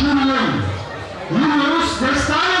Turun. Yunus Destano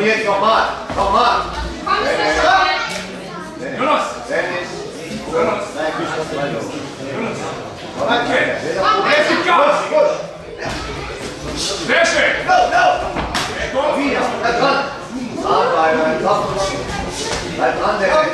Conhece Omar? Omar? Vamos! Jonas! Vamos Conhece Vamos carro! Vamos Não, não! Via! Vamos dran! Vamos bleib Vamos Bleib Vamos der!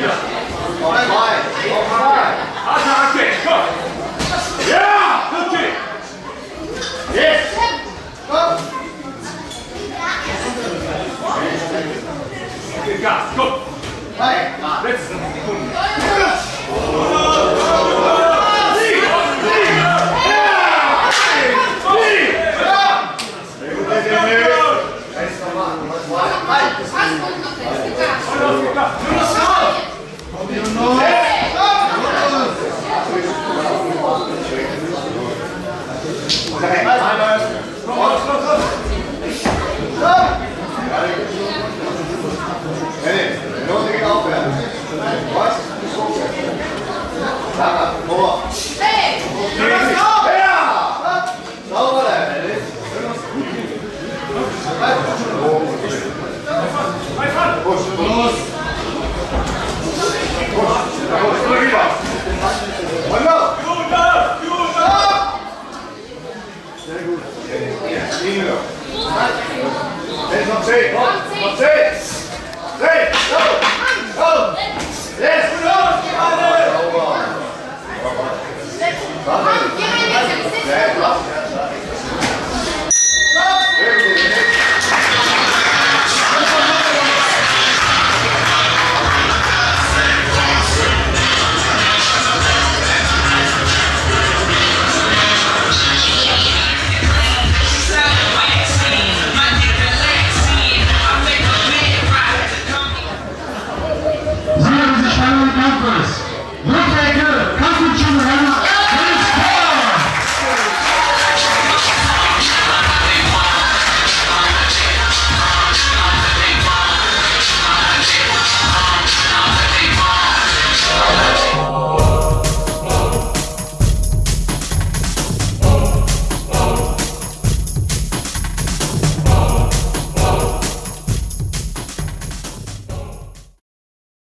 Yeah. Gas, go! Let's go. Very good.